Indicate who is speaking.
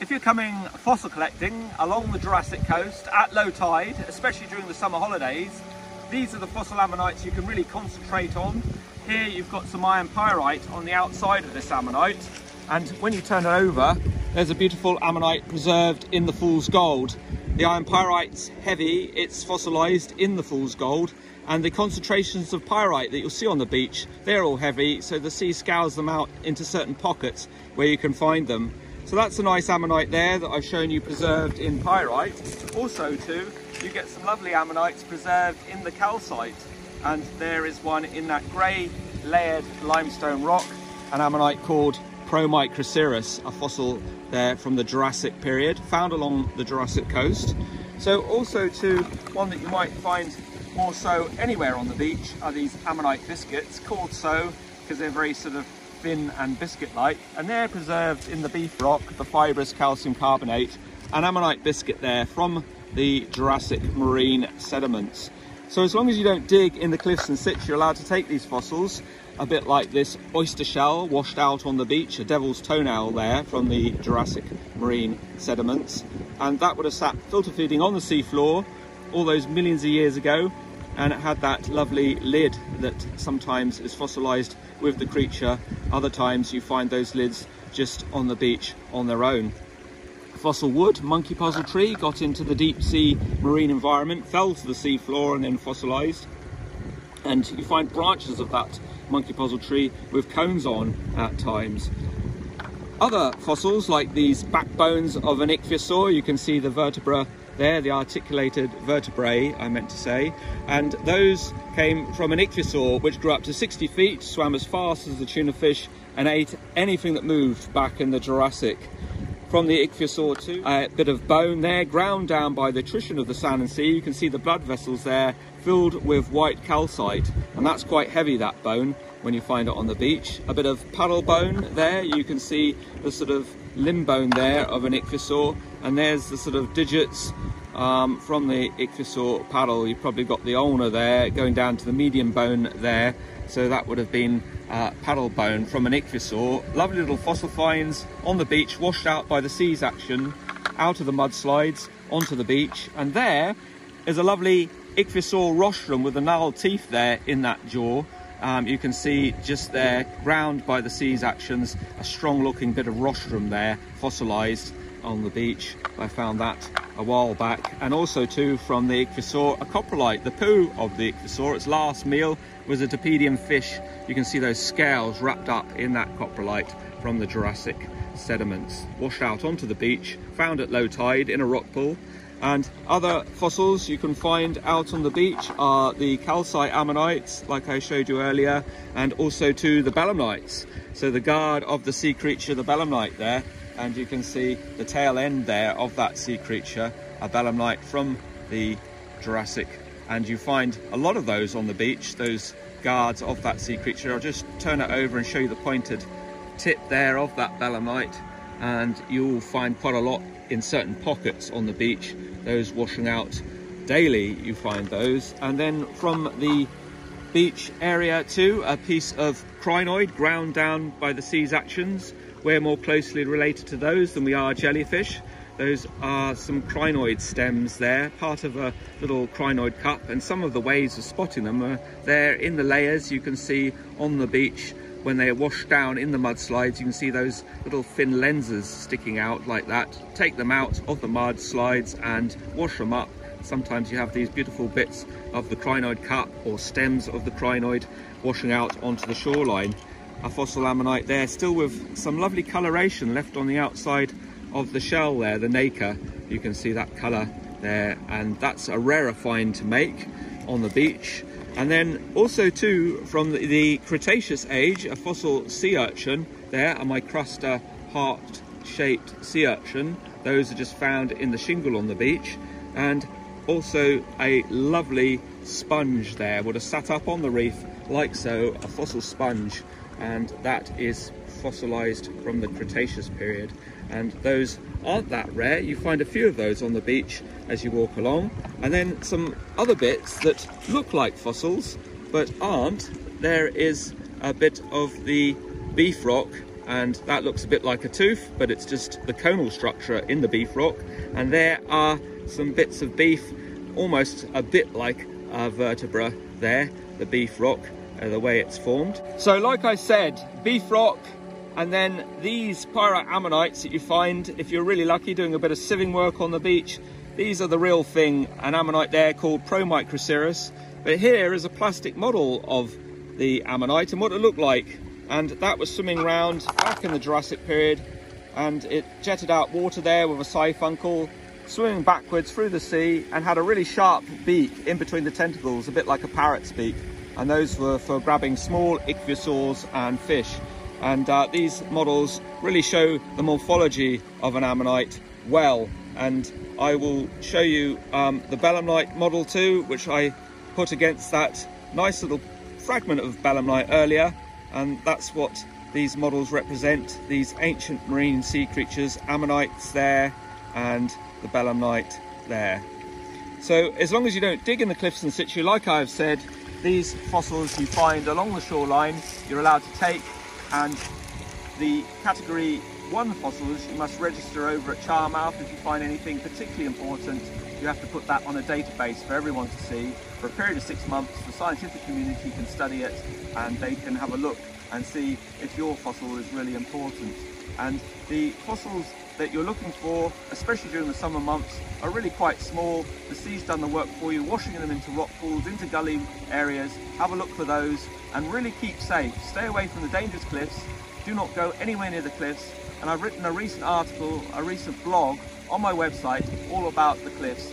Speaker 1: If you're coming fossil collecting along the Jurassic coast at low tide, especially during the summer holidays, these are the fossil ammonites you can really concentrate on. Here you've got some iron pyrite on the outside of this ammonite, and when you turn it over, there's a beautiful ammonite preserved in the fool's gold. The iron pyrite's heavy, it's fossilized in the fool's gold, and the concentrations of pyrite that you'll see on the beach, they're all heavy, so the sea scours them out into certain pockets where you can find them. So that's a nice ammonite there that I've shown you preserved in pyrite. Also too, you get some lovely ammonites preserved in the calcite. And there is one in that grey layered limestone rock, an ammonite called Promicroceras, a fossil there from the Jurassic period, found along the Jurassic coast. So also too, one that you might find more so anywhere on the beach are these ammonite biscuits, called so because they're very sort of thin and biscuit-like, and they're preserved in the beef rock, the fibrous calcium carbonate, an ammonite biscuit there from the Jurassic marine sediments. So as long as you don't dig in the cliffs in situ, you're allowed to take these fossils, a bit like this oyster shell washed out on the beach, a devil's toenail there from the Jurassic marine sediments. And that would have sat filter feeding on the seafloor all those millions of years ago and it had that lovely lid that sometimes is fossilized with the creature. Other times you find those lids just on the beach on their own. Fossil wood, monkey puzzle tree, got into the deep sea marine environment, fell to the sea floor and then fossilized. And you find branches of that monkey puzzle tree with cones on at times. Other fossils like these backbones of an ichthyosaur, you can see the vertebra there, the articulated vertebrae, I meant to say. And those came from an ichthyosaur, which grew up to 60 feet, swam as fast as the tuna fish, and ate anything that moved back in the Jurassic. From the ichthyosaur too, a bit of bone there, ground down by the attrition of the sand and sea. You can see the blood vessels there filled with white calcite, and that's quite heavy, that bone, when you find it on the beach. A bit of paddle bone there, you can see the sort of limb bone there of an ichthyosaur, and there's the sort of digits um, from the ichthyosaur paddle. You've probably got the ulna there going down to the median bone there. So that would have been uh, paddle bone from an ichthyosaur. Lovely little fossil finds on the beach, washed out by the sea's action, out of the mudslides, onto the beach. And there is a lovely ichthyosaur rostrum with the gnarled teeth there in that jaw. Um, you can see just there, ground by the sea's actions, a strong looking bit of rostrum there, fossilized on the beach. I found that a while back. And also too from the ichthyosaur, a coprolite, the poo of the ichthyosaur, its last meal was a Dapedium fish. You can see those scales wrapped up in that coprolite from the Jurassic sediments. Washed out onto the beach, found at low tide in a rock pool. And other fossils you can find out on the beach are the calcite ammonites, like I showed you earlier, and also to the belemnites. So the guard of the sea creature, the belemnite there, and you can see the tail end there of that sea creature, a belemnite from the Jurassic. And you find a lot of those on the beach, those guards of that sea creature. I'll just turn it over and show you the pointed tip there of that belemnite. And you'll find quite a lot in certain pockets on the beach, those washing out daily, you find those. And then from the beach area too, a piece of crinoid ground down by the sea's actions we're more closely related to those than we are jellyfish. Those are some crinoid stems there, part of a little crinoid cup, and some of the ways of spotting them are there in the layers you can see on the beach when they are washed down in the mudslides you can see those little thin lenses sticking out like that take them out of the mudslides and wash them up sometimes you have these beautiful bits of the crinoid cup or stems of the crinoid washing out onto the shoreline a fossil ammonite there, still with some lovely coloration left on the outside of the shell there, the nacre. You can see that colour there, and that's a rarer find to make on the beach. And then also too, from the, Cretaceous age, a fossil sea urchin there, a Micraster heart-shaped sea urchin. Those are just found in the shingle on the beach. And also a lovely sponge there, would have sat up on the reef like so, a fossil sponge and that is fossilized from the Cretaceous period and those aren't that rare you find a few of those on the beach as you walk along and then some other bits that look like fossils but aren't there is a bit of the beef rock and that looks a bit like a tooth, but it's just the conal structure in the beef rock. And there are some bits of beef, almost a bit like a vertebra there, the beef rock, uh, the way it's formed. So like I said, beef rock, and then these pyrite ammonites that you find, if you're really lucky, doing a bit of sieving work on the beach, these are the real thing, an ammonite there called Promicroceras. But here is a plastic model of the ammonite and what it looked like. And that was swimming around back in the Jurassic period and it jetted out water there with a siphuncle, swimming backwards through the sea and had a really sharp beak in between the tentacles, a bit like a parrot's beak. And those were for grabbing small ichthyosaurs and fish. And uh, these models really show the morphology of an ammonite well. And I will show you um, the belemnite model too, which I put against that nice little fragment of belemnite earlier and that's what these models represent these ancient marine sea creatures ammonites there and the belemnite there so as long as you don't dig in the cliffs in situ like I've said these fossils you find along the shoreline you're allowed to take and the category one fossils you must register over at Charmouth if you find anything particularly important you have to put that on a database for everyone to see. For a period of six months, the scientific community can study it and they can have a look and see if your fossil is really important. And the fossils that you're looking for, especially during the summer months, are really quite small. The sea's done the work for you, washing them into rock pools, into gully areas. Have a look for those and really keep safe. Stay away from the dangerous cliffs. Do not go anywhere near the cliffs. And I've written a recent article, a recent blog on my website all about the cliffs